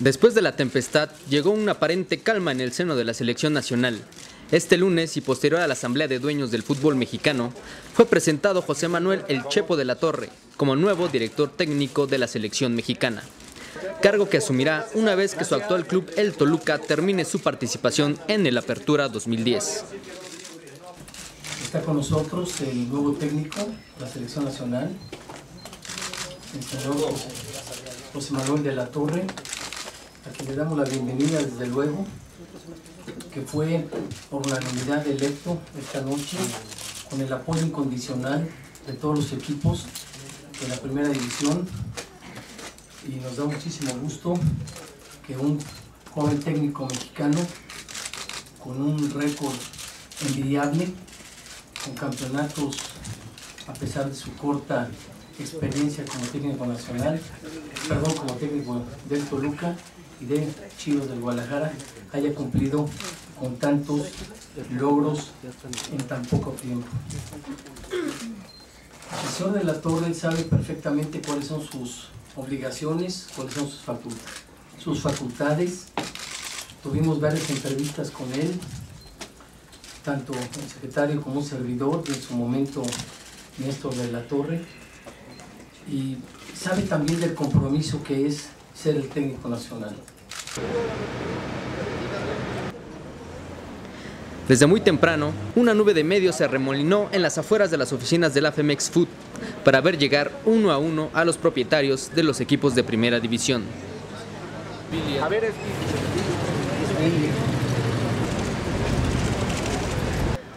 Después de la tempestad, llegó una aparente calma en el seno de la selección nacional. Este lunes y posterior a la Asamblea de Dueños del Fútbol Mexicano, fue presentado José Manuel El Chepo de la Torre como nuevo director técnico de la selección mexicana. Cargo que asumirá una vez que su actual club, el Toluca, termine su participación en el Apertura 2010. Está con nosotros el nuevo técnico de la selección nacional, el señor José Manuel de la Torre, a quien le damos la bienvenida desde luego, que fue por unanimidad electo esta noche con el apoyo incondicional de todos los equipos de la primera división. Y nos da muchísimo gusto que un joven técnico mexicano con un récord envidiable, con campeonatos a pesar de su corta experiencia como técnico nacional, perdón, como técnico del Toluca de Chivas del Guadalajara, haya cumplido con tantos logros en tan poco tiempo. El señor de la Torre sabe perfectamente cuáles son sus obligaciones, cuáles son sus, facultades. sus facultades. Tuvimos varias entrevistas con él, tanto el secretario como un servidor, en su momento Néstor de la Torre, y sabe también del compromiso que es ser el técnico nacional. Desde muy temprano, una nube de medios se remolinó en las afueras de las oficinas de la Femex Food para ver llegar uno a uno a los propietarios de los equipos de primera división.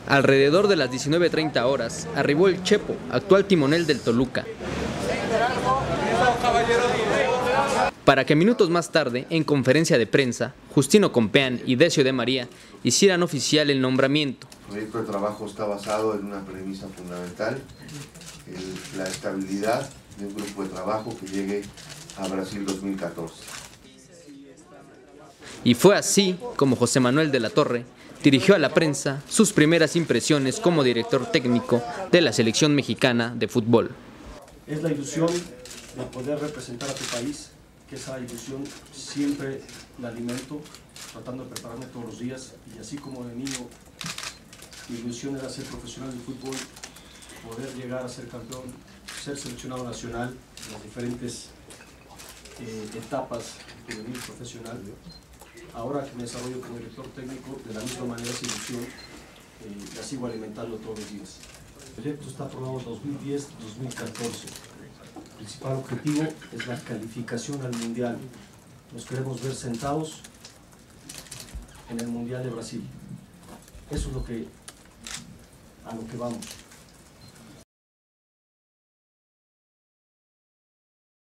Alrededor de las 19.30 horas arribó el Chepo, actual timonel del Toluca. Para que minutos más tarde, en conferencia de prensa, Justino Compeán y Decio de María hicieran oficial el nombramiento. El proyecto de trabajo está basado en una premisa fundamental, el, la estabilidad de un grupo de trabajo que llegue a Brasil 2014. Y fue así como José Manuel de la Torre dirigió a la prensa sus primeras impresiones como director técnico de la selección mexicana de fútbol. Es la ilusión de poder representar a tu país, que esa ilusión siempre la alimento, tratando de prepararme todos los días, y así como de niño mi ilusión era ser profesional de fútbol, poder llegar a ser campeón, ser seleccionado nacional en las diferentes eh, etapas vida profesional. Ahora que me desarrollo como director técnico, de la misma manera esa ilusión eh, la sigo alimentando todos los días. El proyecto está aprobado 2010-2014. El principal objetivo es la calificación al Mundial. Nos queremos ver sentados en el Mundial de Brasil. Eso es a lo que vamos.